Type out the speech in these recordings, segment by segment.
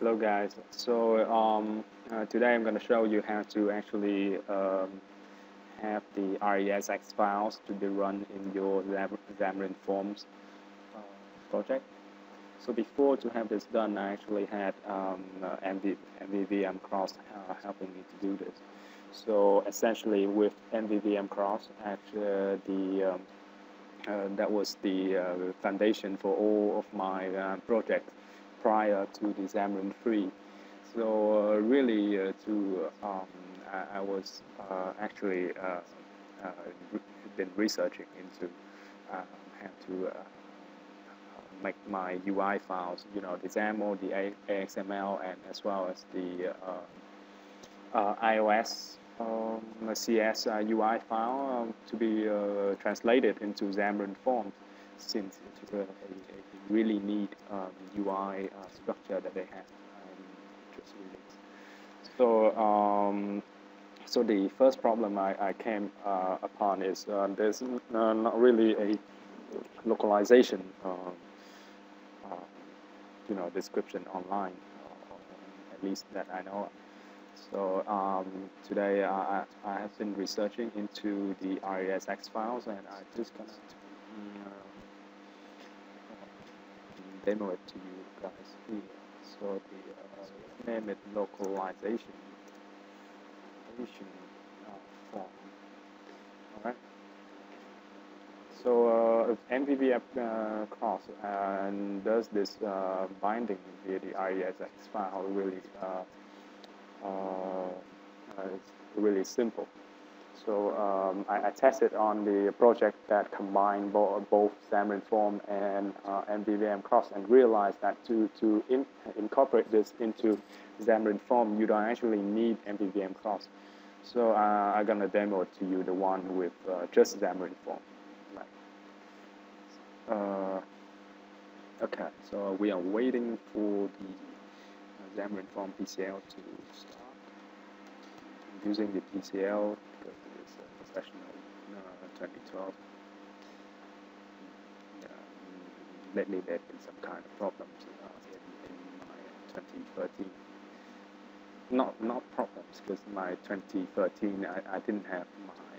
Hello guys. So um, uh, today I'm going to show you how to actually um, have the RESX files to be run in your Xamarin Forms uh, project. So before to have this done, I actually had um, uh, MV, MVVM Cross uh, helping me to do this. So essentially with MVVM Cross, actually the um, uh, that was the uh, foundation for all of my uh, projects prior to the Xamarin 3. So uh, really, uh, to um, I, I, was uh, actually been researching into how to make my UI files, you know, the XAML, the AXML, and as well as the iOS um, CS UI file um, to be translated into Xamarin Forms since it's a, really neat um, UI uh, structure that they have um, just released. So, um, so the first problem I, I came uh, upon is uh, there's not really a localization, um, uh, you know, description online, at least that I know of. So um, today uh, I, I, have been researching into the RESX files and I just gonna uh, demo it to you guys here. So the uh, name it localization uh, form. Alright. So uh, MVV uh, class and does this uh, binding via the RESX file really uh, uh, it's really simple. So um, I, I, tested on the project that combined bo both Xamarin Form and uh, MVVM Cross and realized that to, to in incorporate this into Xamarin Form, you don't actually need MVVM Cross. So uh, I'm going to demo to you the one with uh, just Xamarin Form. Right. Uh, okay, so we are waiting for the Xamarin Form PCL to start. I'm using the PCL because professional uh, 2012. Um, lately there have been some kind of problems in, in my 2013. Not not problems because my 2013 I, I didn't have my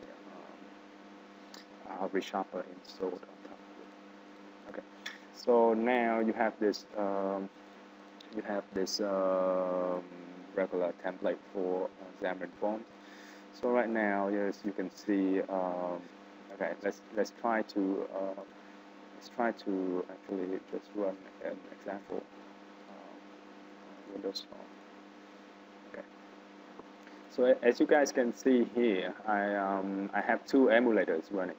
um, uh, installed on top of it. Okay, so now you have this. Um, you have this um, regular template for uh, Xamarin Forms. So right now, yes, you can see. Um, okay, let's let's try to uh, let's try to actually just run an example uh, Windows Phone. Okay. So as you guys can see here, I um, I have two emulators running.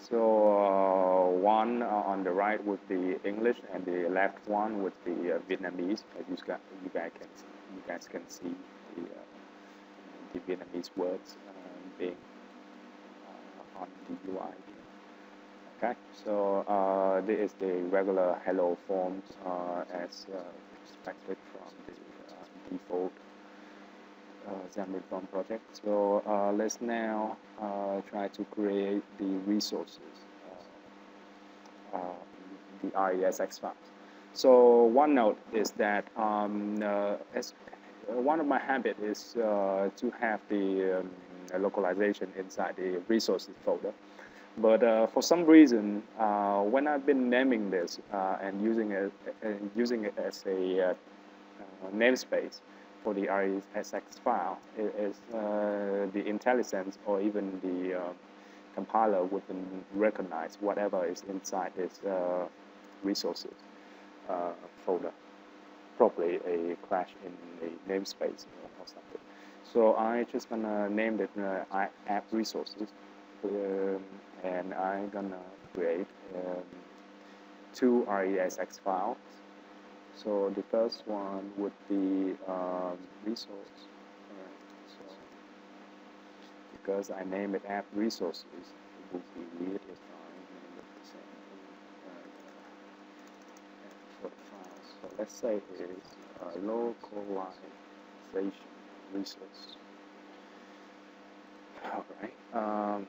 So uh, one uh, on the right would be English, and the left one would be uh, Vietnamese. As you, guys, you guys can you guys can see the, the Vietnamese words being on the UI. Okay, so uh, this is the regular hello forms uh, as uh, expected from the default Xamarin Form project. So uh, let's now uh, try to create the resources, uh, the RESX files. So one note is that um, as one of my habits is to have the um, localization inside the resources folder. But uh, for some reason, uh, when I've been naming this uh, and using it, using it as a namespace, for the RESX file uh, the IntelliSense or even the uh, compiler wouldn't recognize whatever is inside this uh, resources uh, folder. Probably a crash in the namespace or something. So I just gonna name it uh, app resources, um, and I'm gonna create um, two RESX files so the first one would be um, resource. so because I name it app resources, it would be weird if I name it the same uh, for So let's say it is a localization resource. All right. Um,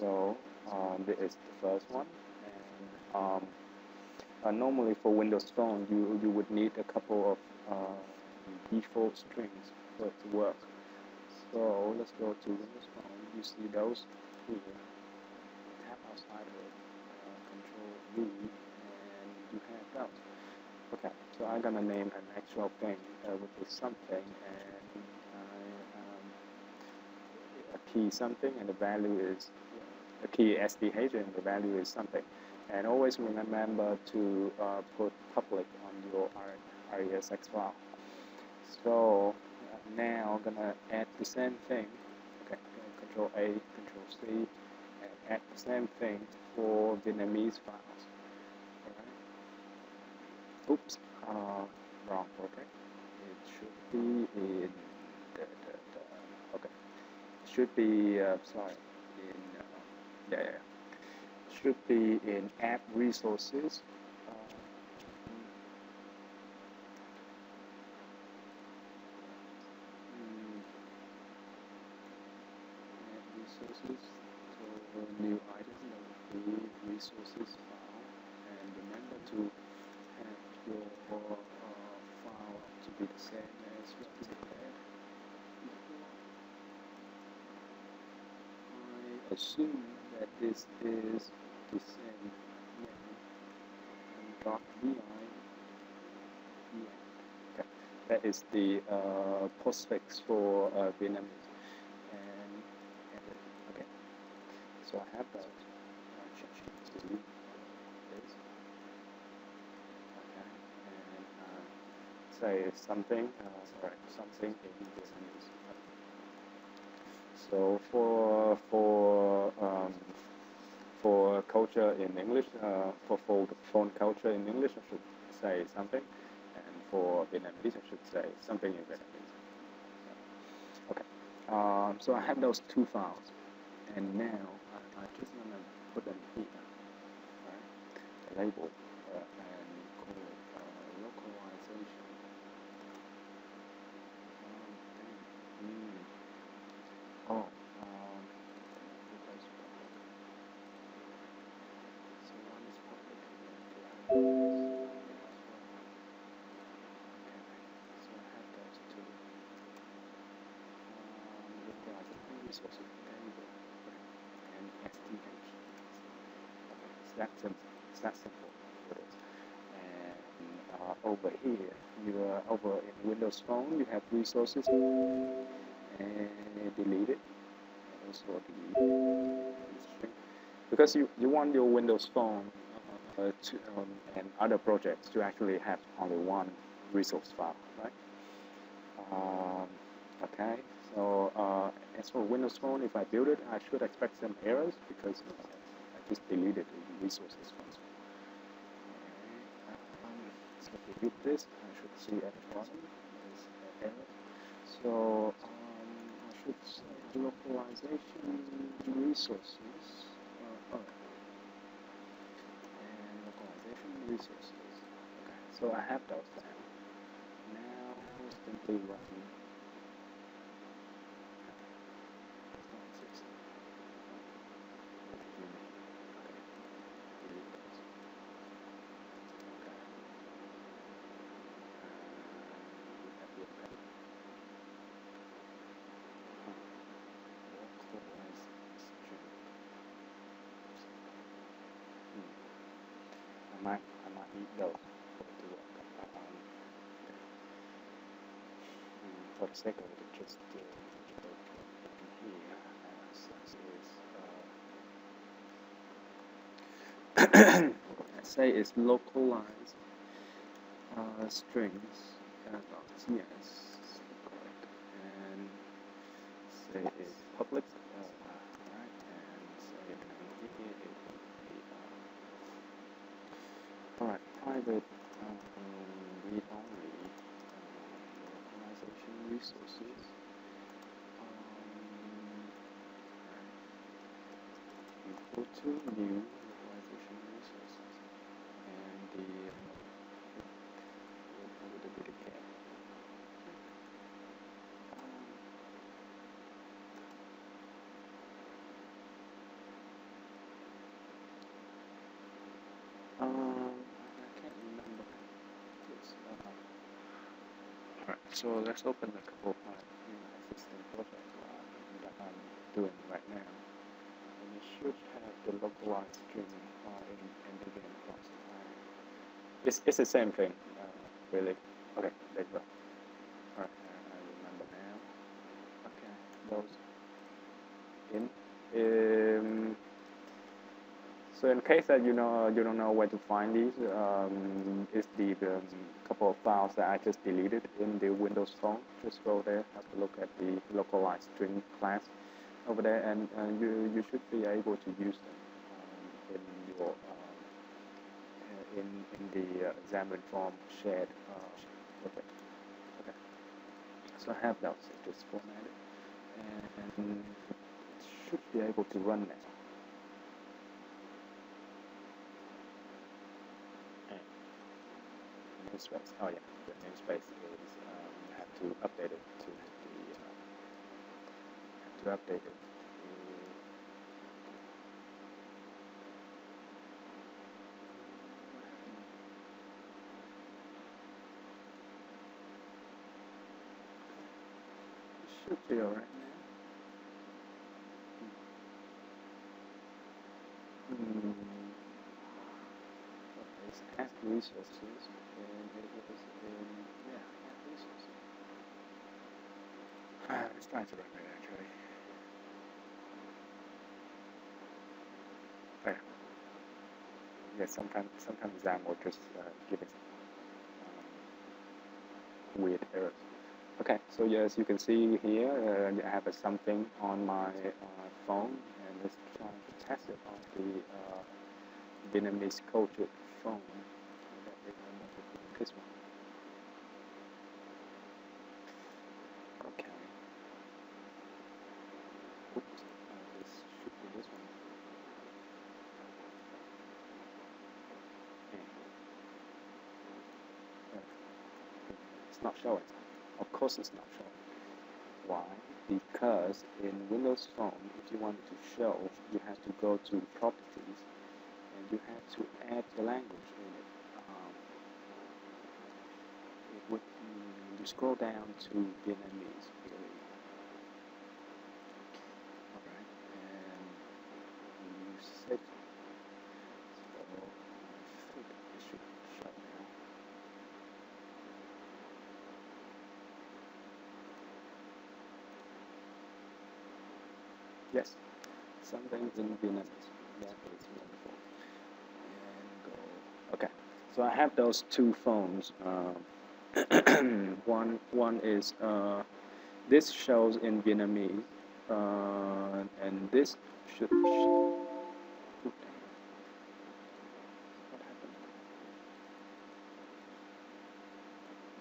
So Um, this is the first one. And um, uh, normally for Windows Phone, you, you would need a couple of uh, default strings for it to work. So let's go to Windows Phone. You see those here. Tap outside of uh, Control V, and you have those. Okay, so I'm gonna name an actual thing uh, with this something, and I um, a key something, and the value is a key SDH, and the value is something. And always remember to uh, put public on your RESX file. So now I'm gonna add the same thing. Okay, Control A, Control C, and add the same thing for Vietnamese files. Alright. Oops, uh, wrong project. It should be in the, the, the okay. It should be uh, sorry in uh, yeah, yeah, should be in app resources. Uh, mm, app resources. So new item that would be resources file, and remember to have your uh, file to be the same as what had before. I assume that this is the same name dot vi. Okay. That is the uh, postfix for uh, Vietnamese. And, and okay. So I have that. Uh, change it to this. Okay. And uh, say something. Uh, sorry, something in Vietnamese. So for for um, for culture in English, uh, for phone, culture in English, I should say something, and for Vietnamese, I should say something in Vietnamese. Okay. Um, so I have those two files, and now I, I just want to put them here, right? Label uh, and call it uh, localization. Um, mm. Oh, um, replace public. So over here, you are over in Windows Phone, you have resources. And delete it. Also delete string because you, you want your Windows Phone uh, to, um, and other projects to actually have only one resource file, right? Um, okay, so uh, as for Windows Phone, if I build it, I should expect some errors because uh, I just deleted the resources first. Um, so this, I should see at the bottom is an error. So um, I should say localization resources. Uh, oh. And localization resources. Okay, so I have those now. Now simply run. It's not six. What do you mean? Okay. Delete those. Okay. Uh, we have local. Localized string. Hmm. I might, I might need those for work. Um, mm, for the sake of it, just uh, say it's localized uh, strings uh, yes, and say it's public, uh, right, and say down here it would be uh, all right, private um, read only um, localization resources. Um. Equal to new localization resources, and the uh, what would it be? Um, Um, I can't remember. It's, uh, Alright, so let's open a couple of my you know, existing projects that I'm doing right now. And it should have the localized string uh, in, in the game class. Uh, it's, it's the same thing, uh, really. Okay, you go. Alright, I remember now. Okay, those in. Um, so in case that you know you don't know where to find these, um, it's the um, couple of files that I just deleted in the Windows Phone. Just go there, have a look at the localized string class over there, and uh, you you should be able to use them um, in your uh, in in the uh, Xamarin Form shared uh, project. Okay, so I have those just formatted, and it should be able to run now. Namespace. Oh yeah, the namespace is um, have to update it to the uh, have to update it. Should be alright now. Hmm. Okay, it's add resources, and it is in, yeah, add resources. Ah, it's trying to run it actually. Oh, yeah. Yeah, sometimes sometimes Zam will just uh, give it um, weird errors. Okay, so yes, you can see here uh, I have a something on my uh, phone, and it's trying to test it on the uh, Vietnamese culture phone. This one. Okay. Uh, this this one. It's not showing. Of course, it's not showing. Why? Because in Windows Phone, if you want to show, you have to go to Properties and you have to add the language in it. Um, it would, mm, you scroll down to Vietnamese, really. Alright, and you set. So I think it should show now. Yes, something in Vietnamese. That is wonderful. And go. Okay, so I have those two phones. Um, one one is uh, this shows in Vietnamese, uh, and this should. Sh-?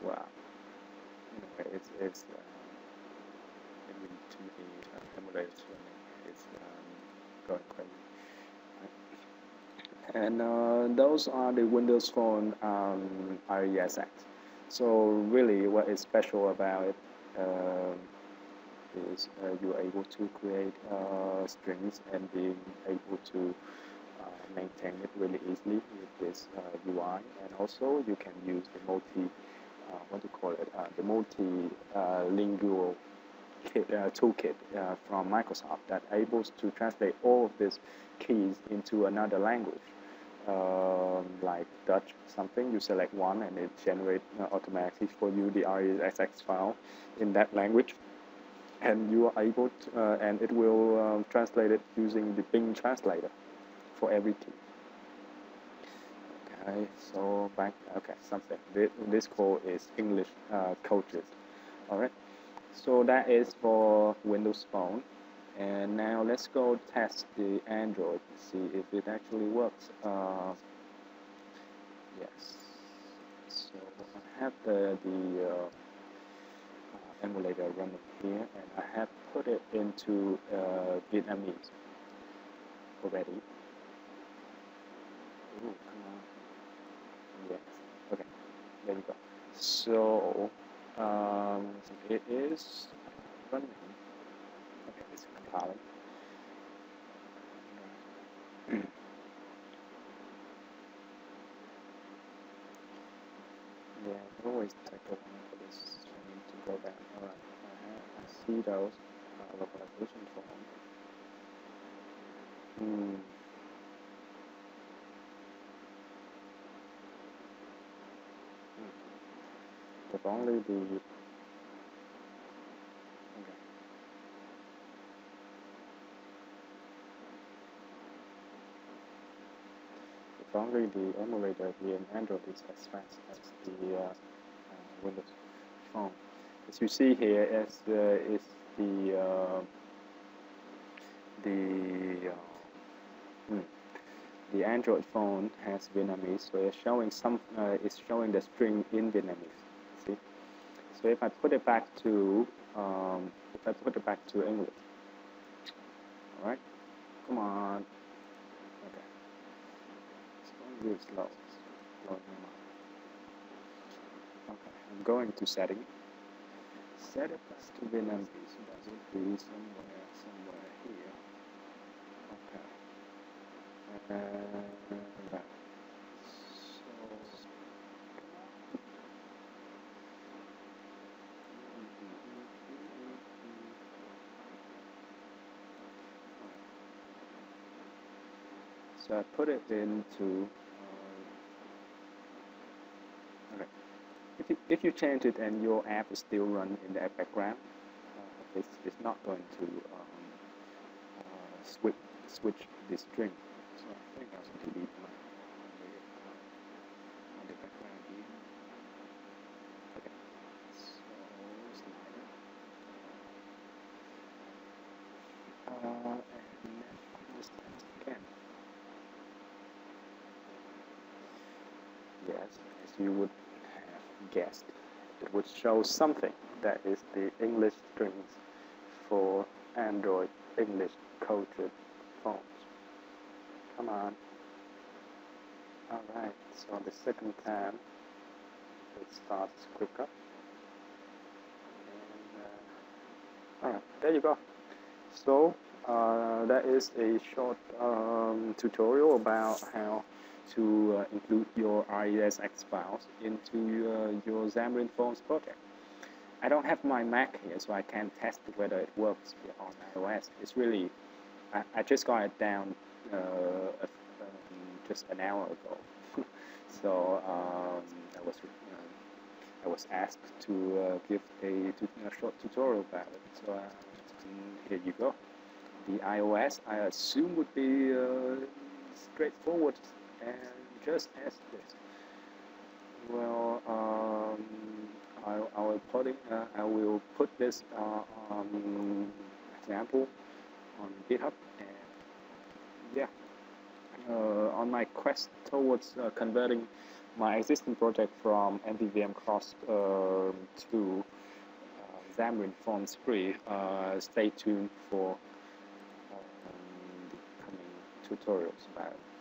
Wow. It's it's. Uh, maybe too many uh, emulators running. It's um, crazy. And uh, those are the Windows Phone um, RESX. So really, what is special about it um, is uh, you're able to create uh, strings and being able to uh, maintain it really easily with this uh, UI. And also, you can use the multi, uh, what do you call it, uh, the multi-lingual uh, toolkit uh, from Microsoft that able to translate all of these keys into another language. Um, like Dutch something, you select one and it generates uh, automatically for you the RESX file in that language. And you are able to, uh, and it will um, translate it using the Bing translator for every key. Okay, so back, okay, something. This, this code is English uh, coaches. All right. So that is for Windows Phone. And now let's go test the Android to see if it actually works. Uh, yes. So I have the, the uh, emulator running here, and I have put it into uh, Vietnamese already. Ooh. Yes. Okay. There you go. So um, it is running. Okay, it's compiling. yeah, it always take a while for this to go back Alright, I see those uh, localization form. Hmm. Only the. If only the emulator in Android is as fast as the uh, uh, Windows phone. As you see here, as uh, is the uh, the uh, hmm, the Android phone has Vietnamese, so it's showing some uh, it's showing the string in Vietnamese. So if I put it back to um, if I put it back to English, all right, come on, okay, it's going really slow. Slow Okay, I'm going to setting. Set it back to Vietnamese. Does it be somewhere, somewhere here? Okay. And that. So. So I put it into. Uh, okay. If you, if you change it and your app is still running in the background, uh, it's, it's not going to um, uh, switch switch the string. So I think I'll delete my on the, uh, on the background here. Okay. So slider. Uh, and understand again. As you would have guessed, it would show something that is the English strings for Android English coded phones. Come on. Alright, so the second time it starts quicker. Uh, Alright, there you go. So uh, that is a short um, tutorial about how to uh, include your RESX files into uh, your Xamarin Forms project. I don't have my Mac here, so I can't test whether it works on iOS. It's really, I, I just got it down uh, um, just an hour ago. so um, I was uh, I was asked to uh, give a, a, short tutorial about it. So here you go. The iOS, I assume, would be straightforward and just as this. Well, um, I, I will put it, uh, I will put this uh, um, example on GitHub, and yeah, uh, on my quest towards uh, converting my existing project from MVVM Cross um, to uh, Xamarin Forms Free. Uh, stay tuned for um, the coming tutorials about it.